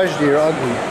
gosto de rugby.